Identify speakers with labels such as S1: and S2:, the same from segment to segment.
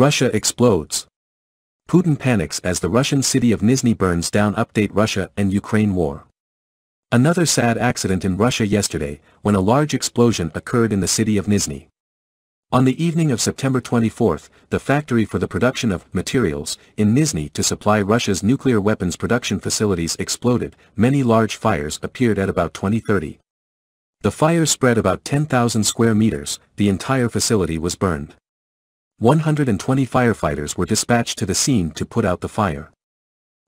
S1: Russia explodes. Putin panics as the Russian city of Nizhny burns down update Russia and Ukraine war. Another sad accident in Russia yesterday, when a large explosion occurred in the city of Nizhny. On the evening of September 24, the factory for the production of materials in Nizhny to supply Russia's nuclear weapons production facilities exploded, many large fires appeared at about 2030. The fire spread about 10,000 square meters, the entire facility was burned. 120 firefighters were dispatched to the scene to put out the fire.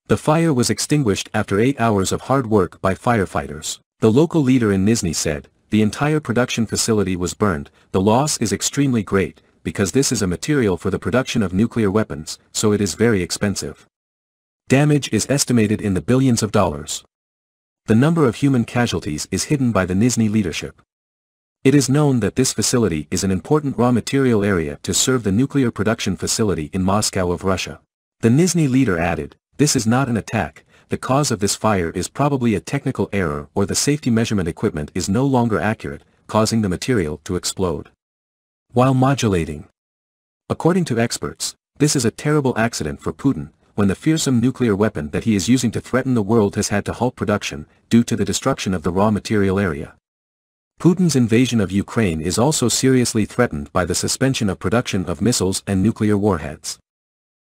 S1: The fire was extinguished after eight hours of hard work by firefighters. The local leader in Nizhny said, the entire production facility was burned, the loss is extremely great, because this is a material for the production of nuclear weapons, so it is very expensive. Damage is estimated in the billions of dollars. The number of human casualties is hidden by the Nizhny leadership. It is known that this facility is an important raw material area to serve the nuclear production facility in Moscow of Russia. The Nizhny leader added, this is not an attack, the cause of this fire is probably a technical error or the safety measurement equipment is no longer accurate, causing the material to explode. While modulating. According to experts, this is a terrible accident for Putin, when the fearsome nuclear weapon that he is using to threaten the world has had to halt production, due to the destruction of the raw material area. Putin's invasion of Ukraine is also seriously threatened by the suspension of production of missiles and nuclear warheads.